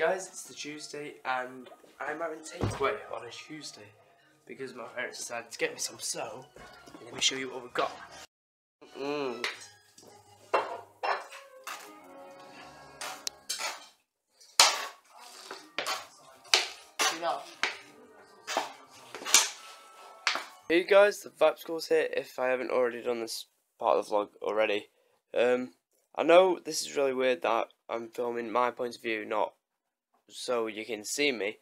Guys, it's the Tuesday and I'm having takeaway on a Tuesday because my parents decided to get me some so let me show you what we've got. Mm. Hey guys, the Vipesickle's here if I haven't already done this part of the vlog already. Um, I know this is really weird that I'm filming my point of view, not so you can see me.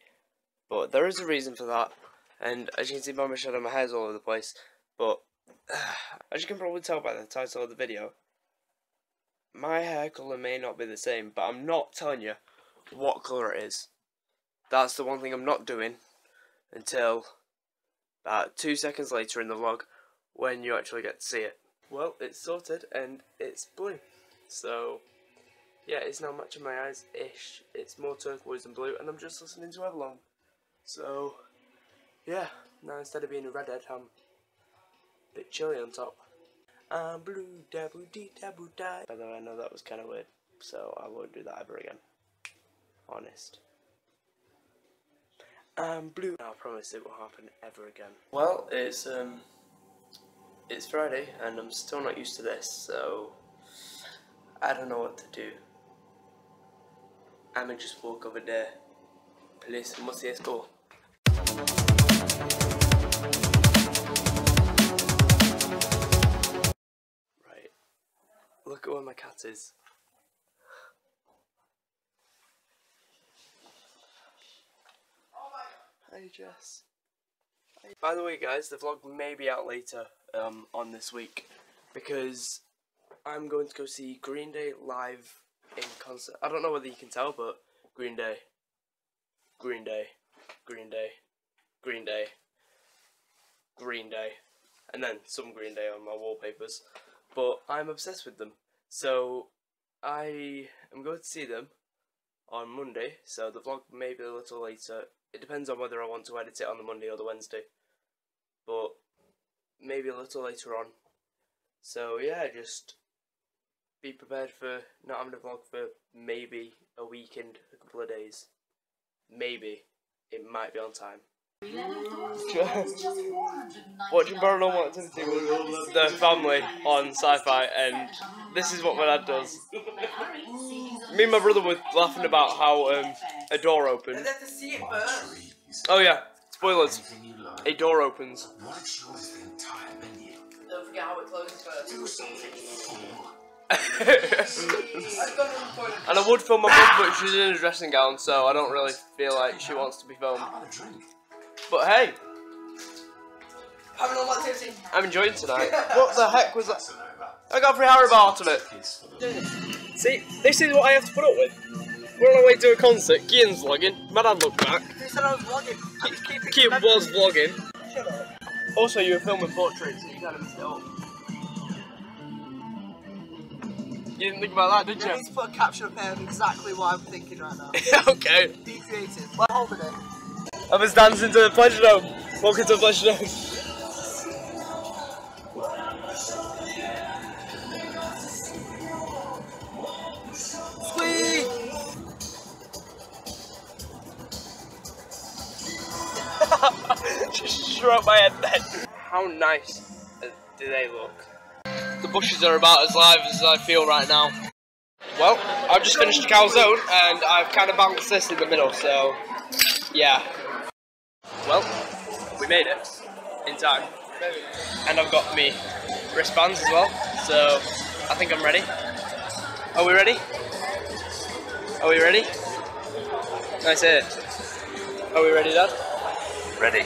But there is a reason for that. And as you can see by my shadow, my hair's all over the place. But as you can probably tell by the title of the video, my hair colour may not be the same, but I'm not telling you what colour it is. That's the one thing I'm not doing until about two seconds later in the vlog when you actually get to see it. Well, it's sorted and it's blue. So, yeah, it's now matching my eyes-ish. It's more turquoise and blue, and I'm just listening to Everlong. So, yeah, now instead of being a redhead, I'm a bit chilly on top. I'm blue, daboo dee daboo die. By the way, I know that was kind of weird, so I won't do that ever again. Honest. I'm blue. I promise it won't happen ever again. Well, it's um, it's Friday, and I'm still not used to this, so I don't know what to do. I'ma just walk over there. Please, must let's go. Right. Look at where my cat is. Hi Jess. By the way guys, the vlog may be out later um, on this week because I'm going to go see Green Day live concert. I don't know whether you can tell, but Green Day, Green Day, Green Day, Green Day, Green Day, and then some Green Day on my wallpapers. But I'm obsessed with them, so I am going to see them on Monday. So the vlog may be a little later. It depends on whether I want to edit it on the Monday or the Wednesday, but maybe a little later on. So yeah, just be prepared for not having a vlog for maybe a weekend, a couple of days. Maybe. It might be on time. Watching Paranormal Activity with the family on sci-fi and this is what my dad does. Me and my brother were laughing about how um, a door opens. Oh yeah, spoilers. A door opens. Don't forget how it closes first. And I would film my mum, but she's in a dressing gown, so I don't really feel like she wants to be filmed. But hey, I'm enjoying tonight. What the heck was that? I got free Haribo out of it. See, this is what I have to put up with. We're on our way to a concert. Kian's vlogging. My dad looked back. Who said I was vlogging? Kian was vlogging. Shut up. Also, you were filming portraits, so you kind of messed it up. You didn't think about that, did You you? need to put a caption up here of exactly what I'm thinking right now. okay. Be creative. While holding it. I was dancing to the pleasure dome. Welcome to the pleasure dome. Squeak! Just stroke my head then. How nice uh, do they look? The bushes are about as live as I feel right now. Well, I've just finished calzone and I've kind of balanced this in the middle, so yeah. Well, we made it in time. And I've got me wristbands as well, so I think I'm ready. Are we ready? Are we ready? Nice hit. Are we ready, Dad? Ready.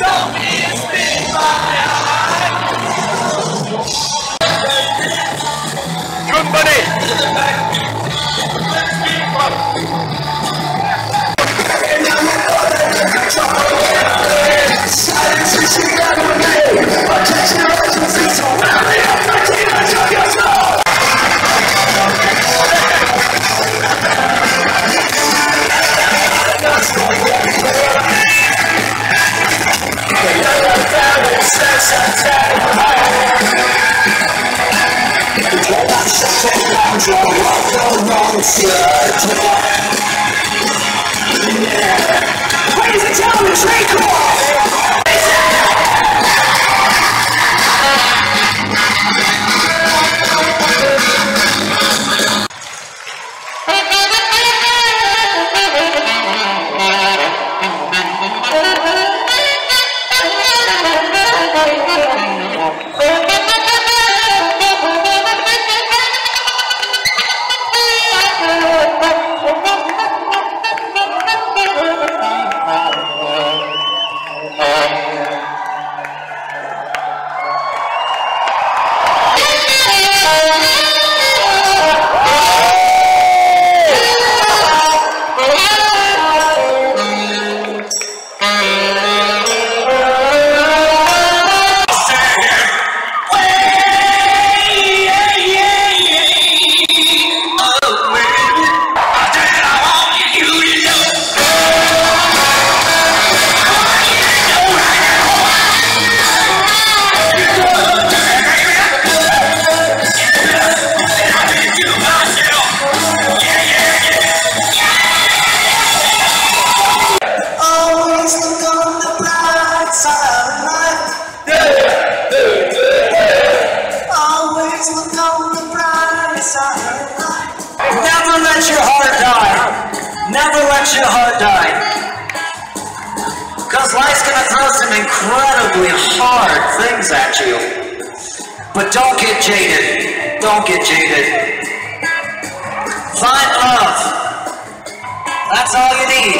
Good buddy. Ladies and gentlemen, Draco! Cause life's gonna throw some incredibly hard things at you. But don't get jaded. Don't get jaded. Find love. That's all you need.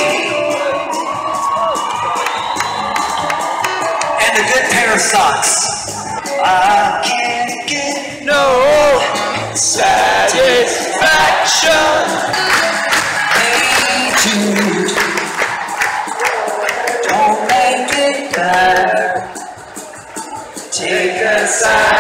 and a good pair of socks. I can't get No satisfaction. Take a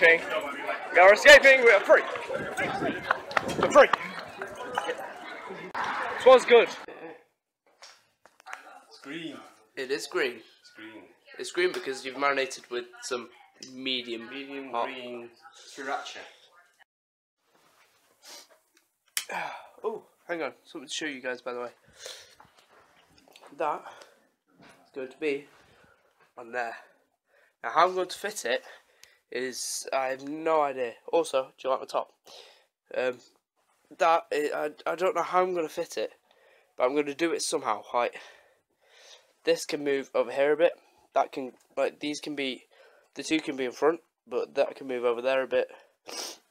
Escaping. We are escaping. We are free. We're free. This one's good. It's green. It is green. It's green. It's green because you've marinated with some medium. Medium hot- green sriracha. Oh, hang on. Something to show you guys, by the way. That is going to be on there. Now, how I'm going to fit it is I have no idea. Also, do you like my top? Um, that I, I, I don't know how I'm to fit it, but I'm to do it somehow. Like this can move over here a bit. That can like these can be the two can be in front, but that can move over there a bit.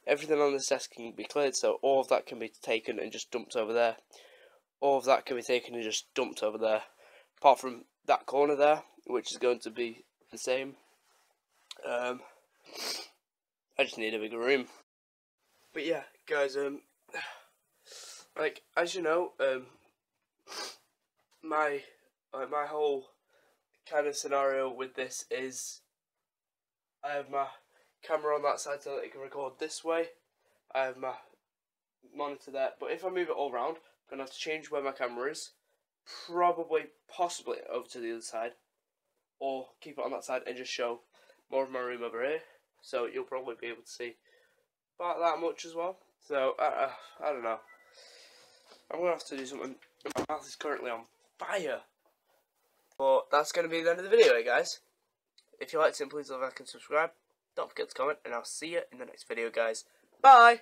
Everything on this desk can be cleared, so all of that can be taken and just dumped over there. All of that can be taken and just dumped over there. Apart from that corner there, which is going to be the same. Um, I just need a bigger room. But yeah, guys, um, like as you know, um, my like my whole kind of scenario with this is I have my camera on that side so that it can record this way. I have my monitor there, but if I move it all around, I'm gonna have to change where my camera is. Probably, possibly over to the other side, or keep it on that side and just show more of my room over here. So you'll probably be able to see about that much as well. So uh, uh, I don't know. I'm gonna have to do something. My mouth is currently on fire. But that's gonna be the end of the video, eh, guys. If you liked it, please like and subscribe. Don't forget to comment, and I'll see you in the next video, guys. Bye!